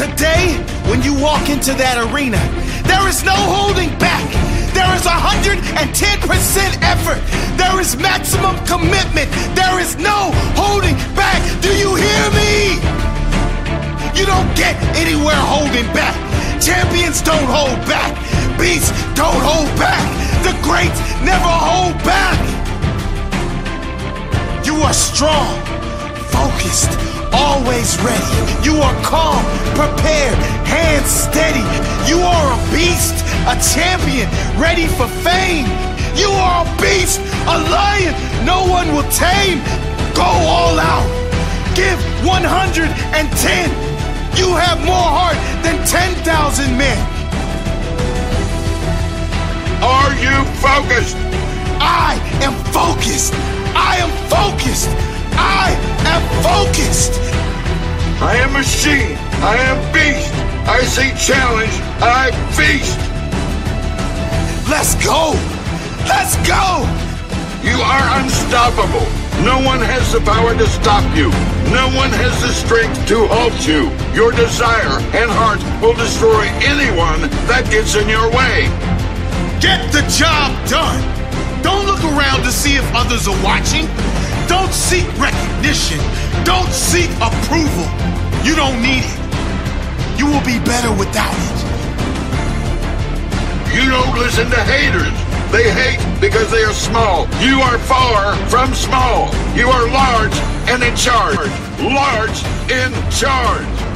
Today, when you walk into that arena, there is no holding back. There is 110% effort. There is maximum commitment. There is no holding back. Do you hear me? You don't get anywhere holding back. Champions don't hold back. Beasts don't hold back. The greats never hold back. You are strong, focused, always ready. You are calm, prepared, hands steady. You are a beast, a champion, ready for fame. You are a beast, a lion no one will tame. Go all out. Give 110. You have more heart than 10,000 men. Are you focused? I am focused. I am focused. Focused. I am machine. I am beast. I see challenge. I feast. Let's go. Let's go. You are unstoppable. No one has the power to stop you. No one has the strength to halt you. Your desire and heart will destroy anyone that gets in your way. Get the job done. Don't look around to see if others are watching. Don't seek recognition. Seek approval. You don't need it. You will be better without it. You don't listen to haters. They hate because they are small. You are far from small. You are large and in charge. Large in charge.